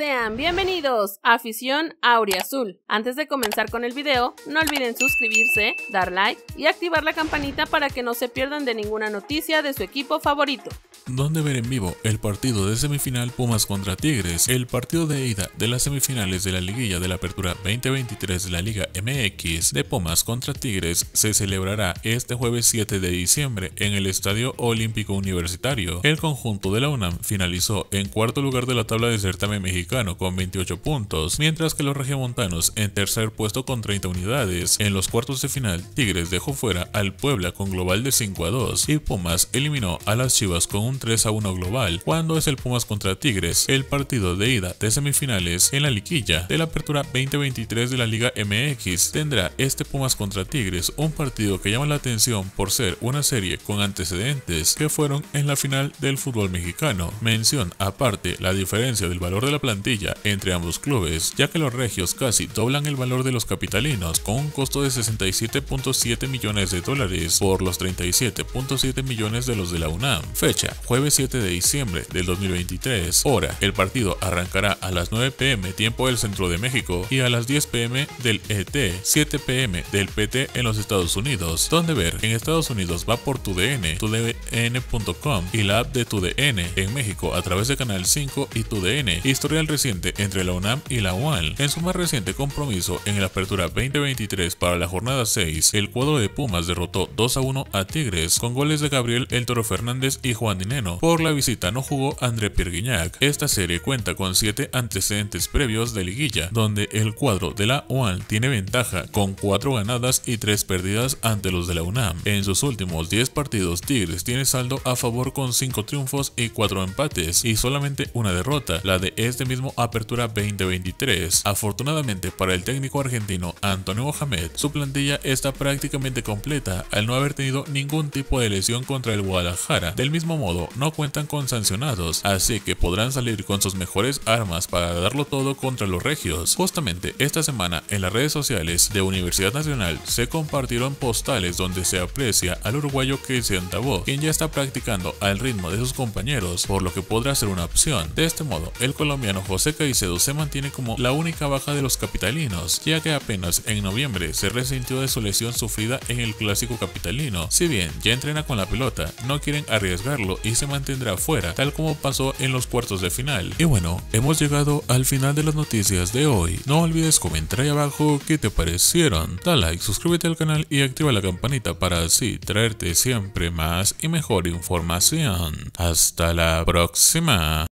Sean bienvenidos a Afición Azul. Antes de comenzar con el video, no olviden suscribirse, dar like y activar la campanita para que no se pierdan de ninguna noticia de su equipo favorito. Donde ver en vivo el partido de semifinal Pumas contra Tigres, el partido de ida de las semifinales de la liguilla de la apertura 2023 de la Liga MX de Pumas contra Tigres se celebrará este jueves 7 de diciembre en el Estadio Olímpico Universitario. El conjunto de la UNAM finalizó en cuarto lugar de la tabla de certamen mexicano con 28 puntos, mientras que los regiomontanos en tercer puesto con 30 unidades. En los cuartos de final, Tigres dejó fuera al Puebla con global de 5 a 2 y Pumas eliminó a las Chivas con un 3 a 1 global. Cuando es el Pumas contra Tigres, el partido de ida de semifinales en la liquilla de la apertura 2023 de la Liga MX, tendrá este Pumas contra Tigres un partido que llama la atención por ser una serie con antecedentes que fueron en la final del fútbol mexicano. Mención aparte la diferencia del valor de la plantilla entre ambos clubes, ya que los regios casi doblan el valor de los capitalinos con un costo de 67.7 millones de dólares por los 37.7 millones de los de la UNAM. Fecha, jueves 7 de diciembre del 2023. Hora, el partido arrancará a las 9 pm tiempo del centro de México y a las 10 pm del ET, 7 pm del PT en los Estados Unidos. Donde ver, en Estados Unidos va por TUDN, tudn.com y la app de TUDN en México a través de Canal 5 y TUDN. Historia reciente entre la UNAM y la UAL. En su más reciente compromiso en la Apertura 2023 para la jornada 6, el cuadro de Pumas derrotó 2 a 1 a Tigres con goles de Gabriel El Toro Fernández y Juan Dineno. Por la visita no jugó André Pierguiñac. Esta serie cuenta con 7 antecedentes previos de liguilla, donde el cuadro de la UAL tiene ventaja con 4 ganadas y 3 perdidas ante los de la UNAM. En sus últimos 10 partidos, Tigres tiene saldo a favor con 5 triunfos y 4 empates y solamente una derrota, la de este mismo Apertura 2023. Afortunadamente para el técnico argentino Antonio Mohamed, su plantilla está prácticamente completa al no haber tenido ningún tipo de lesión contra el Guadalajara. Del mismo modo, no cuentan con sancionados, así que podrán salir con sus mejores armas para darlo todo contra los regios. Justamente esta semana en las redes sociales de Universidad Nacional se compartieron postales donde se aprecia al uruguayo Cristian Tabó, quien ya está practicando al ritmo de sus compañeros, por lo que podrá ser una opción. De este modo, el colombiano José Caicedo se mantiene como la única baja de los capitalinos, ya que apenas en noviembre se resintió de su lesión sufrida en el clásico capitalino. Si bien ya entrena con la pelota, no quieren arriesgarlo y se mantendrá fuera, tal como pasó en los cuartos de final. Y bueno, hemos llegado al final de las noticias de hoy. No olvides comentar ahí abajo qué te parecieron. Da like, suscríbete al canal y activa la campanita para así traerte siempre más y mejor información. Hasta la próxima.